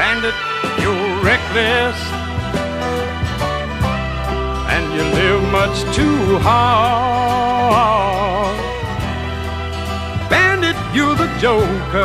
bandit, you're reckless, and you live much too hard. Bandit, you're the joker.